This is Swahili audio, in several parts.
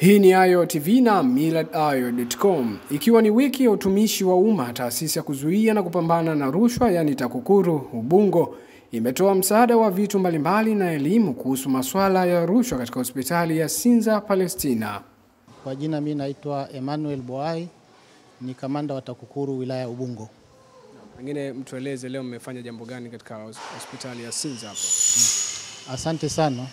Hii ni Ayo TV na millardayo.com. Ikiwa ni wiki ya utumishi wa umma, taasisi ya kuzuia na kupambana na rushwa yaani TAKUKURU Ubungo imetoa msaada wa vitu mbalimbali na elimu kuhusu masuala ya rushwa katika hospitali ya Sinza Palestina. Kwa jina mimi naitwa Emmanuel Boai, ni kamanda wa TAKUKURU wilaya ya Ubungo. Pengine mtueleze leo mmefanya jambo gani katika hospitali ya Sinza hapo? Asante sana.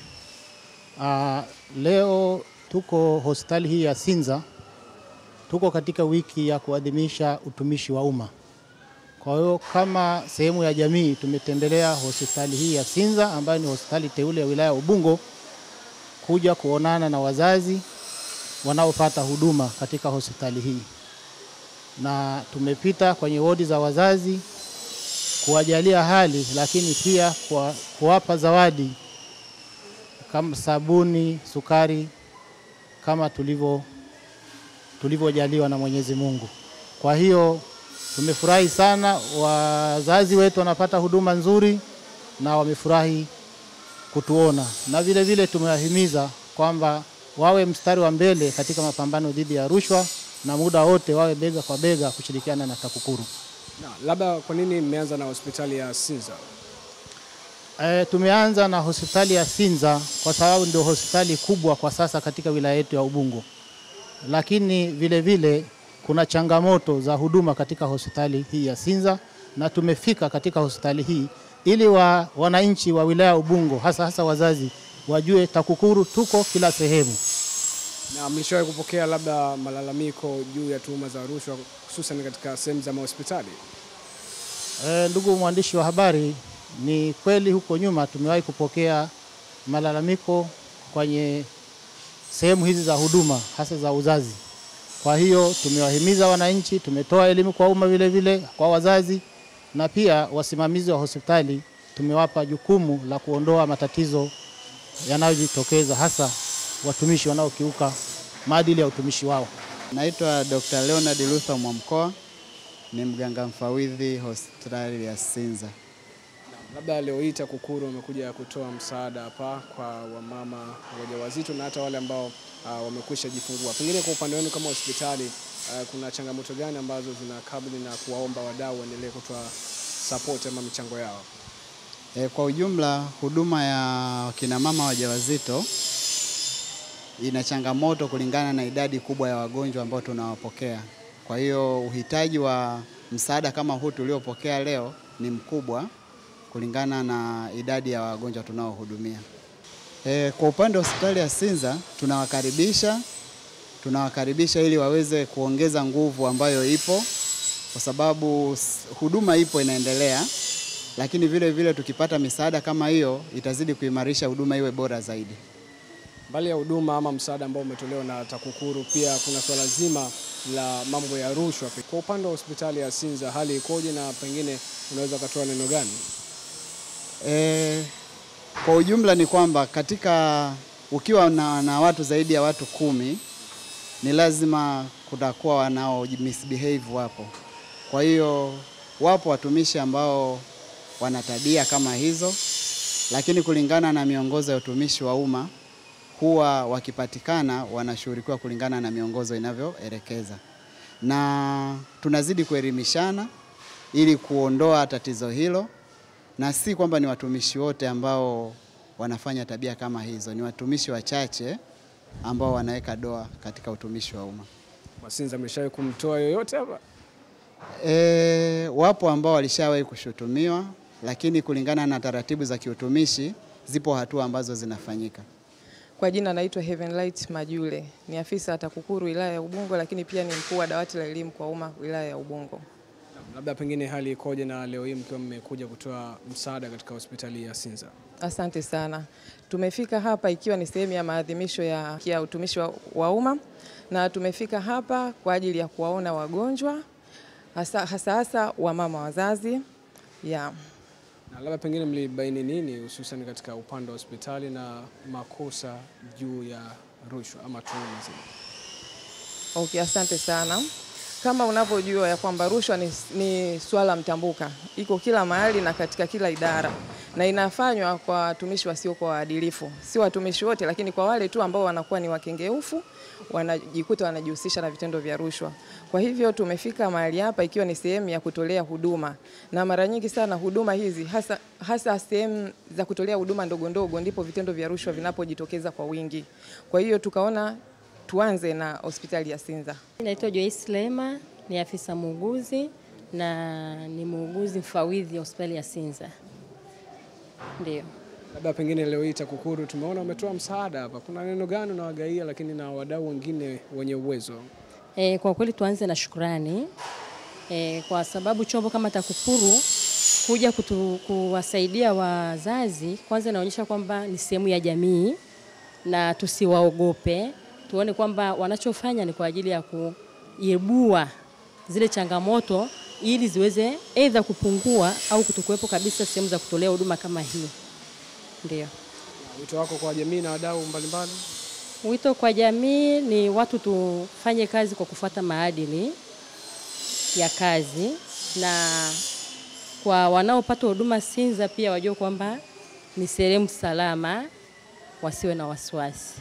Uh, leo tuko hospitali hii ya Sinza, tuko katika wiki ya kuadhimisha utumishi wa umma. Kwa hiyo kama sehemu ya jamii tumetembelea hospitali hii ya Sinza ambayo ni hospitali teule ya wilaya ya Ubungo kuja kuonana na wazazi wanaopata huduma katika hospitali hii, na tumepita kwenye wodi za wazazi kuwajalia hali, lakini pia kuwapa zawadi kama sabuni, sukari kama tulivyo tulivyojaliwa na Mwenyezi Mungu. Kwa hiyo tumefurahi sana, wazazi wetu wanapata huduma nzuri na wamefurahi kutuona, na vile vile tumewahimiza kwamba wawe mstari wa mbele katika mapambano dhidi ya rushwa na muda wote wawe bega kwa bega kushirikiana na TAKUKURU. Na labda kwa nini mmeanza na hospitali ya Sinza? E, tumeanza na hospitali ya Sinza kwa sababu ndio hospitali kubwa kwa sasa katika wilaya yetu ya Ubungo, lakini vile vile kuna changamoto za huduma katika hospitali hii ya Sinza, na tumefika katika hospitali hii ili wa, wananchi wa wilaya ya Ubungo hasa hasa wazazi wajue TAKUKURU tuko kila sehemu. Na mlishawahi kupokea labda malalamiko juu ya tuhuma za rushwa hususan katika sehemu za mahospitali? E, ndugu mwandishi wa habari, ni kweli huko nyuma tumewahi kupokea malalamiko kwenye sehemu hizi za huduma hasa za uzazi. Kwa hiyo tumewahimiza wananchi, tumetoa elimu kwa umma vile vile kwa wazazi na pia wasimamizi wa hospitali tumewapa jukumu la kuondoa matatizo yanayojitokeza hasa watumishi wanaokiuka maadili ya utumishi wao. Naitwa Dr. Leonard Luther Mwamkoa, ni mganga mfawidhi hospitali ya Sinza. Labda leo hii TAKUKURU wamekuja kutoa msaada hapa kwa wamama wajawazito na hata wale ambao uh, wamekwisha jifungua. Pengine kwa upande wenu kama hospitali uh, kuna changamoto gani ambazo zinakabili na kuwaomba wadau waendelee kutoa support ama michango yao? E, kwa ujumla huduma ya kina mama wajawazito ina changamoto kulingana na idadi kubwa ya wagonjwa ambao tunawapokea. Kwa hiyo uhitaji wa msaada kama huu tuliopokea leo ni mkubwa kulingana na idadi ya wagonjwa tunaohudumia. E, kwa upande wa hospitali ya Sinza tunawakaribisha tunawakaribisha ili waweze kuongeza nguvu ambayo ipo, kwa sababu huduma ipo inaendelea, lakini vile vile tukipata misaada kama hiyo itazidi kuimarisha huduma iwe bora zaidi. Mbali ya huduma ama msaada ambao umetolewa na TAKUKURU, pia kuna swala zima la mambo ya rushwa. Kwa upande wa hospitali ya Sinza hali ikoje, na pengine unaweza ukatoa neno gani? E, kwa ujumla ni kwamba katika ukiwa na, na watu zaidi ya watu kumi ni lazima kutakuwa wanao misbehave wapo. Kwa hiyo wapo watumishi ambao wana tabia kama hizo, lakini kulingana na miongozo ya utumishi wa umma huwa wakipatikana wanashughulikiwa kulingana na miongozo inavyoelekeza, na tunazidi kuelimishana ili kuondoa tatizo hilo, na si kwamba ni watumishi wote ambao wanafanya tabia kama hizo, ni watumishi wachache ambao wanaweka doa katika utumishi wa umma. Masinza ameshawahi kumtoa yoyote hapa? E, wapo ambao walishawahi kushutumiwa, lakini kulingana na taratibu za kiutumishi zipo hatua ambazo zinafanyika. Kwa jina naitwa Heavenlight Majule, ni afisa TAKUKURU wilaya ya Ubungo, lakini pia ni mkuu wa dawati la elimu kwa umma wilaya ya Ubungo. Labda pengine hali ikoje na leo hii mkiwa mmekuja kutoa msaada katika hospitali ya Sinza? Asante sana. Tumefika hapa ikiwa ni sehemu ya maadhimisho ya, ya utumishi wa, wa umma na tumefika hapa kwa ajili ya kuwaona wagonjwa hasa hasa, hasa wamama wazazi yeah. Na labda pengine mlibaini nini hususan katika upande wa hospitali na makosa juu ya rushwa ama tuhuma zile? Okay, asante sana. Kama unavyojua ya kwamba rushwa ni, ni swala mtambuka, iko kila mahali na katika kila idara, na inafanywa kwa watumishi wasiokuwa waadilifu, si watumishi wote, lakini kwa wale tu ambao wanakuwa ni wakengeufu, wanajikuta wanajihusisha na vitendo vya rushwa. Kwa hivyo tumefika mahali hapa ikiwa ni sehemu ya kutolea huduma, na mara nyingi sana huduma hizi hasa, hasa sehemu za kutolea huduma ndogo ndogo ndipo vitendo vya rushwa vinapojitokeza kwa wingi. Kwa hiyo tukaona tuanze na hospitali ya Sinza. Naitwa Joyce Lema, ni afisa muuguzi na ni muuguzi mfawidhi wa hospitali ya Sinza. Ndio. Labda pengine leo hii TAKUKURU tumeona umetoa msaada hapa, kuna neno gani unawagaia, lakini na wadau wengine wenye uwezo? E, kwa kweli tuanze na shukrani e, kwa sababu chombo kama TAKUKURU kuja kutu, kuwasaidia wazazi, kwanza inaonyesha kwamba ni sehemu ya jamii na tusiwaogope, tuone kwamba wanachofanya ni kwa ajili ya kuibua zile changamoto ili ziweze aidha kupungua au kutokuwepo kabisa sehemu za kutolea huduma kama hii. Ndio. Wito wako kwa jamii na wadau mbalimbali? Wito kwa jamii ni watu tufanye kazi kwa kufuata maadili ya kazi, na kwa wanaopata huduma Sinza pia wajue kwamba ni sehemu salama, wasiwe na wasiwasi.